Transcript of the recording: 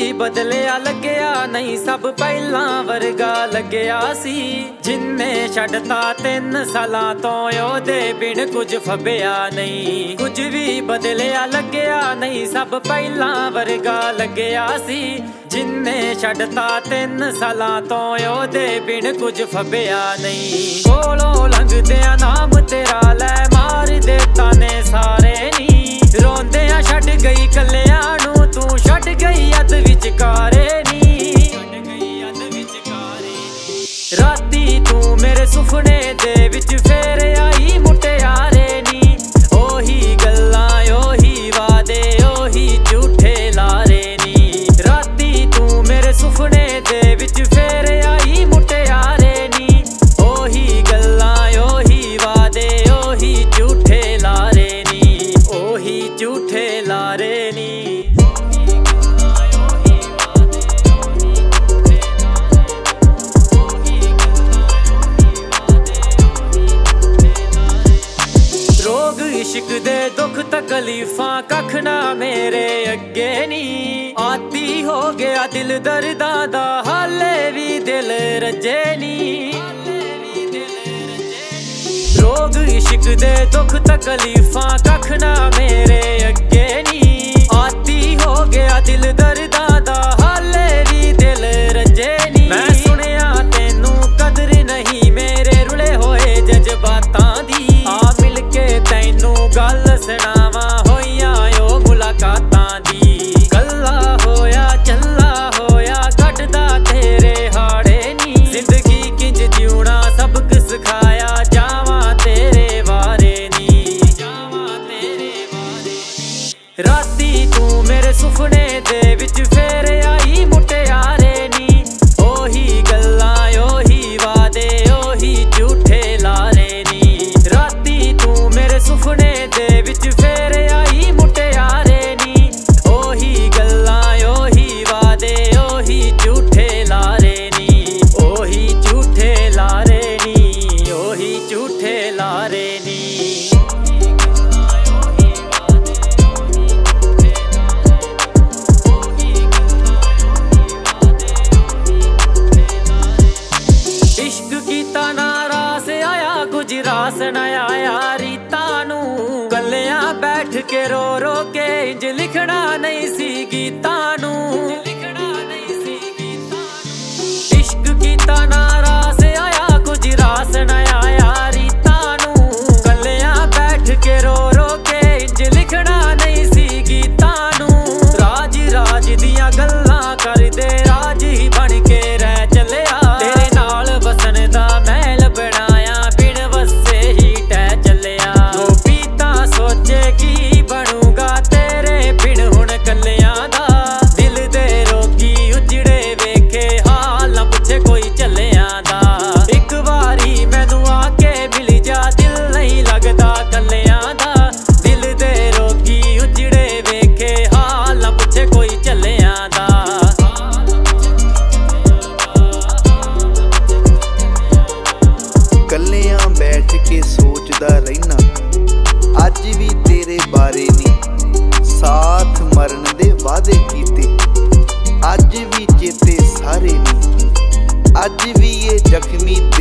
ਵੀ ਬਦਲਿਆ ਲੱਗਿਆ ਨਹੀਂ, ਸਭ ਪਹਿਲਾਂ ਵਰਗਾ ਲੱਗਿਆ ਸੀ। ਜਿੰਨੇ ਛੱਡਤਾ ਤਿੰਨ ਸਾਲਾਂ ਤੋਂ ਉਹਦੇ ਬਿਨ ਕੁਝ ਫੱਬਿਆ ਨਹੀਂ। ਕੁਝ ਵੀ ਬਦਲਿਆ ਲੱਗਿਆ ਨਹੀਂ, ਸਭ ਪਹਿਲਾਂ ਵਰਗਾ ਲੱਗਿਆ ਸੀ। ਜਿੰਨੇ ਛੱਡਤਾ ਤਿੰਨ ਸਾਲਾਂ ਤੋਂ ਉਹਦੇ ਬਿਨ ਕੁਝ ਫੱਬਿਆ ਨਹੀਂ। ਕੋਲੋਂ ਵਿਚਕਾਰੇ ਨੀ। ਰਾਤੀ ਤੂੰ ਮੇਰੇ ਸੁਪਨੇ ਦੇ ਵਿੱਚ ਫੇਰ ਆਈ ਕੱਖ ਨਾ ਮੇਰੇ ਅੱਗੇ ਨੀ। ਆਤੀ ਹੋ ਗਿਆ ਦਿਲ ਦਰਦਾਂ ਦਾ, ਹਾਲੇ ਵੀ ਦਿਲ ਰੱਜੇ ਨੀ। ਰੋਗ ਇਸ਼ਕ ਦੇ ਦੁੱਖ ਤਕਲੀਫਾਂ ਕੱਖ ਨਾ ਮੇਰੇ ਅੱਗੇ ਨੀ। ਆਤੀ ਹੋ ਗਿਆ ਦਿਲ ਦਰਦ ਇਸ਼ਕ ਨਾ ਰਾਸ ਆਇਆ ਗੁਜਰਾਸ ਨਾ ਆਇਆ। ਰੀਤਾਂ ਨੂੰ ਗੱਲਿਆਂ ਬੈਠ ਕੇ ਰੋ ਰੋ ਕੇ ਇੰਜ ਲਿਖਣਾ ਨਹੀਂ ਸੀ ਗੀਤਾਂ ਨੂੰ। ਇਸ਼ਕ ਕੀਤਾ ਨਾ ਰਾਸ ਆਇਆ ਗੁਜਰਾਸ ਨਾ ਆਇਆ। ਰੀਤਾਂ ਨੂੰ ਗੱਲਿਆਂ ਬੈਠ ਕੇ ਰੋ ਰੋ ਕੇ ਇੰਜ ਲਿਖਣਾ ਨਹੀਂ ਸੀ ਗੀਤਾਂ ਨੂੰ। ਰਾਜ ਰਾਜ ਦੀਆਂ ਗੱਲਾਂ ਕਰਦੇ ਵੀ